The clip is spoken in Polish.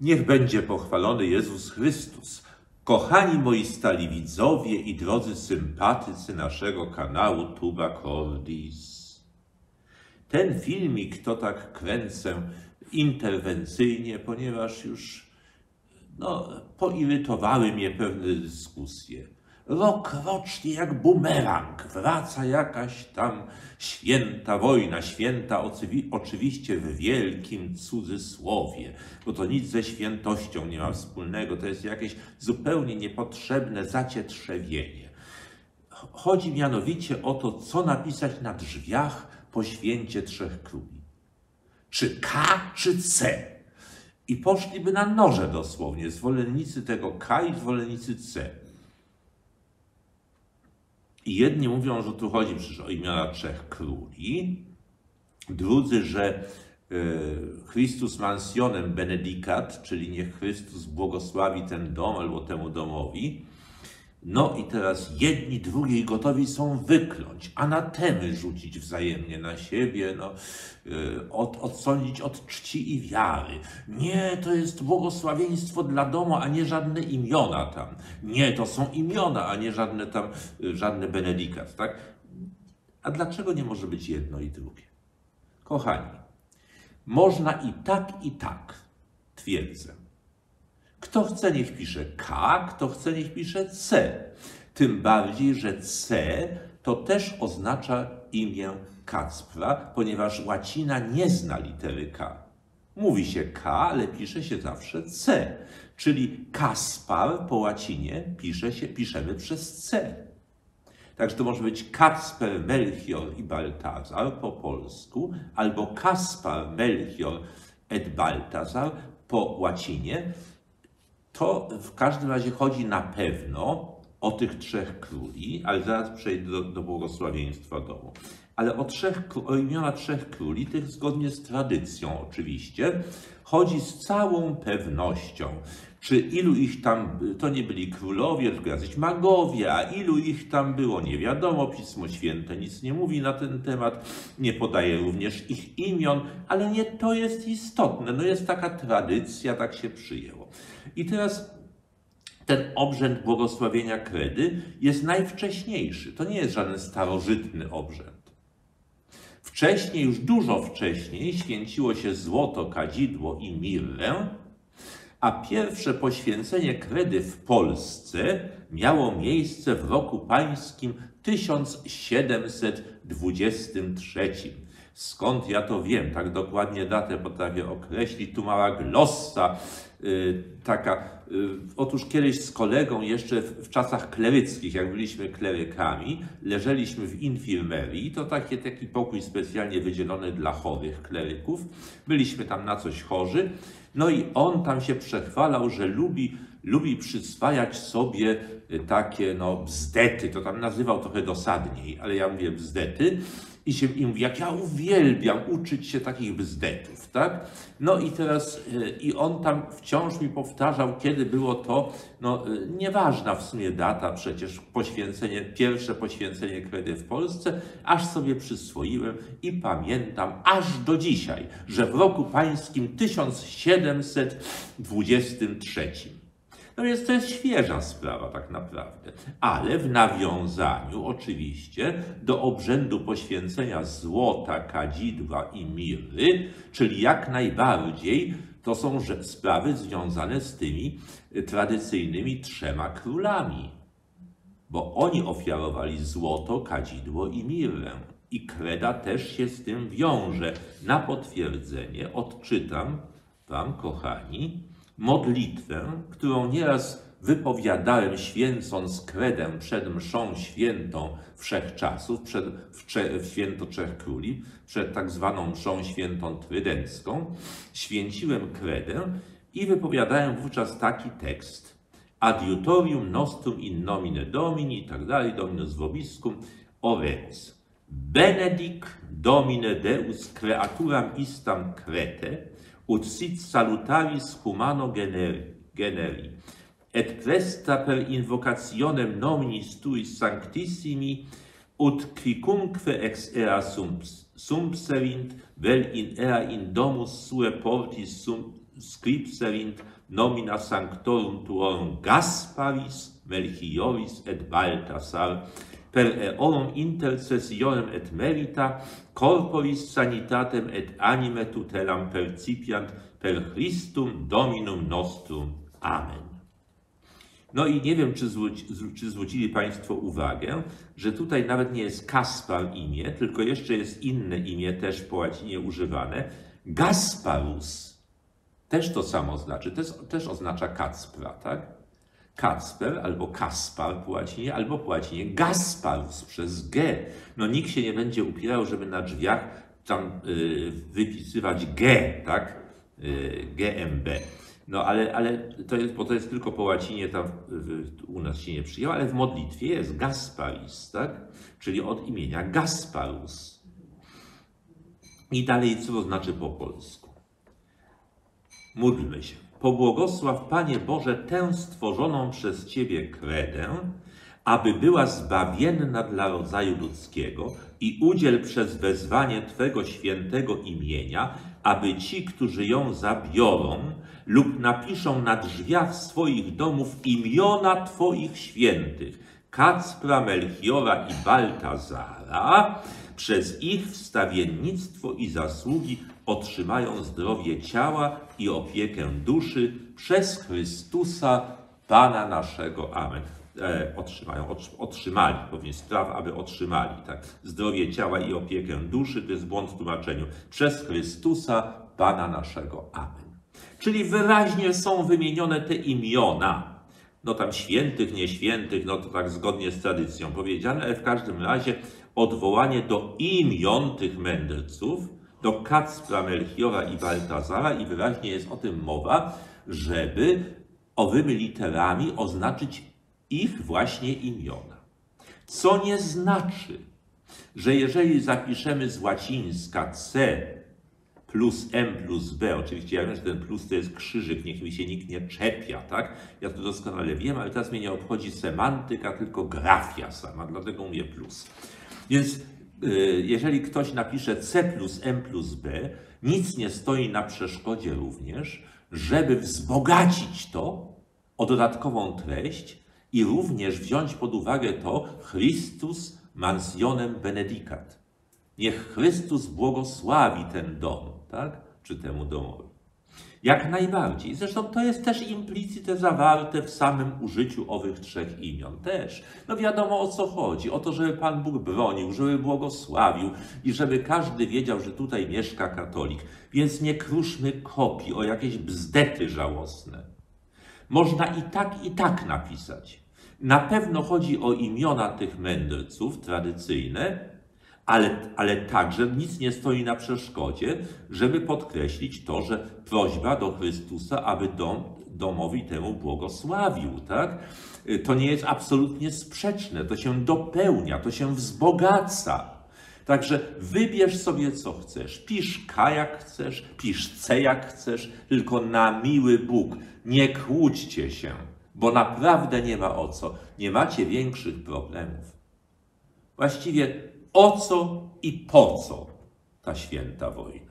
Niech będzie pochwalony Jezus Chrystus. Kochani moi stali widzowie i drodzy sympatycy naszego kanału Tuba Cordis. Ten filmik to tak kręcę interwencyjnie, ponieważ już no, poirytowały mnie pewne dyskusje. Rok rocznie jak bumerang wraca jakaś tam święta wojna, święta oczywiście w wielkim cudzysłowie, bo to nic ze świętością nie ma wspólnego, to jest jakieś zupełnie niepotrzebne zacietrzewienie. Chodzi mianowicie o to, co napisać na drzwiach po święcie Trzech Króli. Czy K, czy C? I poszliby na noże dosłownie, zwolennicy tego K i zwolennicy C. I jedni mówią, że tu chodzi przecież o imiona trzech króli, drudzy, że y, Christus mansionem benedicat, czyli niech Chrystus błogosławi ten dom albo temu domowi. No i teraz jedni drugiej gotowi są wykląć, anatemy rzucić wzajemnie na siebie, no, yy, od, odsądzić od czci i wiary. Nie, to jest błogosławieństwo dla domu, a nie żadne imiona tam. Nie, to są imiona, a nie żadne tam, yy, żadne benedikat, tak? A dlaczego nie może być jedno i drugie? Kochani, można i tak, i tak, twierdzę. Kto chce, niech pisze K, kto chce, niech pisze C. Tym bardziej, że C to też oznacza imię Kacpra, ponieważ łacina nie zna litery K. Mówi się K, ale pisze się zawsze C. Czyli Kaspar po łacinie pisze się, piszemy przez C. Także to może być Kacper, Melchior i Baltazar po polsku, albo Kaspar, Melchior et Baltazar po łacinie to w każdym razie chodzi na pewno o tych trzech króli, ale zaraz przejdę do, do błogosławieństwa domu. Ale o, trzech, o imiona trzech króli, tych zgodnie z tradycją oczywiście, chodzi z całą pewnością. Czy ilu ich tam, to nie byli królowie, tylko jacyś magowie, a ilu ich tam było, nie wiadomo. Pismo Święte nic nie mówi na ten temat, nie podaje również ich imion, ale nie to jest istotne. No jest taka tradycja, tak się przyjęło. I teraz ten obrzęd błogosławienia kredy jest najwcześniejszy. To nie jest żaden starożytny obrzęd. Wcześniej, już dużo wcześniej, święciło się złoto, kadzidło i mirrę, a pierwsze poświęcenie kredy w Polsce miało miejsce w roku pańskim 1723. Skąd ja to wiem? Tak dokładnie datę potrafię określić. Tu mała glossa, taka. Yy, otóż kiedyś z kolegą, jeszcze w, czasach kleryckich, jak byliśmy klerykami, leżeliśmy w infirmerii. To taki, taki pokój specjalnie wydzielony dla chorych kleryków. Byliśmy tam na coś chorzy. No i on tam się przechwalał, że lubi, lubi przyswajać sobie takie no, bzdety. To tam nazywał trochę dosadniej, ale ja mówię bzdety i, się, i mówi, jak ja uwielbiam uczyć się takich bzdetów, tak? No i teraz, y, i on tam wciąż mi powtarzał, kiedy było to, no y, nieważna w sumie data, przecież poświęcenie, pierwsze poświęcenie kredy w Polsce, aż sobie przyswoiłem i pamiętam aż do dzisiaj, że w roku pańskim 1723 no więc to jest świeża sprawa tak naprawdę. Ale w nawiązaniu oczywiście do obrzędu poświęcenia złota, kadzidła i miry, czyli jak najbardziej to są sprawy związane z tymi tradycyjnymi trzema królami. Bo oni ofiarowali złoto, kadzidło i mirę. I kreda też się z tym wiąże. Na potwierdzenie odczytam Wam, kochani, modlitwę, którą nieraz wypowiadałem święcąc kredę przed mszą świętą wszechczasów, przed w, święto Trzech Króli, przed tak zwaną mszą świętą trydencką, święciłem kredę i wypowiadałem wówczas taki tekst adiutorium nostrum in nomine domini i tak dalej, dominus vobiscum, oremus. Benedic domine deus creaturam istam crete, ut sit salutaris humano generi, generi. et presta per invocationem nominis tuis sanctissimi ut quicumque ex ea sum sumpserint vel in ea in domus sue portis sum scripserint nomina sanctorum tuorum Gasparis, Melchioris et Baltasar per eorum intercessionem et merita, corporis sanitatem et anime tutelam percipiant per Christum Dominum nostrum. Amen. No i nie wiem, czy, zwróci, czy zwrócili Państwo uwagę, że tutaj nawet nie jest Kaspar imię, tylko jeszcze jest inne imię, też po łacinie używane, Gasparus. Też to samo znaczy, też, też oznacza Kacpra, tak? Kacper albo Kaspar po łacinie, albo po łacinie Gasparus przez G. No nikt się nie będzie upierał, żeby na drzwiach tam y, wypisywać G, tak? Y, GMB. No ale, ale to jest, bo to jest tylko po łacinie, tam w, u nas się nie przyjęło, ale w modlitwie jest Gasparis, tak? Czyli od imienia Gasparus. I dalej, co to znaczy po polsku? Módlmy się. Pobłogosław, Panie Boże, tę stworzoną przez Ciebie kredę, aby była zbawienna dla rodzaju ludzkiego i udziel przez wezwanie Twego świętego imienia, aby ci, którzy ją zabiorą lub napiszą na drzwiach swoich domów imiona Twoich świętych, Kacpra, Melchiora i Baltazara, przez ich wstawiennictwo i zasługi otrzymają zdrowie ciała i opiekę duszy przez Chrystusa, Pana naszego. Amen. E, otrzymają, otrzymali, powiem spraw, aby otrzymali, tak? Zdrowie ciała i opiekę duszy, to jest błąd w tłumaczeniu. Przez Chrystusa, Pana naszego. Amen. Czyli wyraźnie są wymienione te imiona. No tam świętych, nieświętych, no to tak zgodnie z tradycją powiedziane, ale w każdym razie odwołanie do imion tych mędrców, do Kacpra, Melchiora i Baltazara i wyraźnie jest o tym mowa, żeby owymi literami oznaczyć ich właśnie imiona. Co nie znaczy, że jeżeli zapiszemy z łacińska C plus M plus B, oczywiście ja wiem, że ten plus to jest krzyżyk, niech mi się nikt nie czepia, tak? Ja to doskonale wiem, ale teraz mnie nie obchodzi semantyka, tylko grafia sama, dlatego mówię plus. Więc y, jeżeli ktoś napisze C plus M plus B, nic nie stoi na przeszkodzie również, żeby wzbogacić to o dodatkową treść i również wziąć pod uwagę to Christus mansionem benedicat. Niech Chrystus błogosławi ten dom, tak? Czy temu domowi. Jak najbardziej. Zresztą to jest też implicite zawarte w samym użyciu owych trzech imion. Też. No wiadomo o co chodzi. O to, żeby Pan Bóg bronił, żeby błogosławił i żeby każdy wiedział, że tutaj mieszka katolik. Więc nie kruszmy kopii o jakieś bzdety żałosne. Można i tak, i tak napisać. Na pewno chodzi o imiona tych mędrców tradycyjne, ale, ale także nic nie stoi na przeszkodzie, żeby podkreślić to, że prośba do Chrystusa, aby dom, domowi temu błogosławił, tak? To nie jest absolutnie sprzeczne, to się dopełnia, to się wzbogaca. Także wybierz sobie co chcesz. Pisz K jak chcesz, pisz C jak chcesz, tylko na miły Bóg. Nie kłóćcie się, bo naprawdę nie ma o co. Nie macie większych problemów. Właściwie o co i po co ta święta wojna?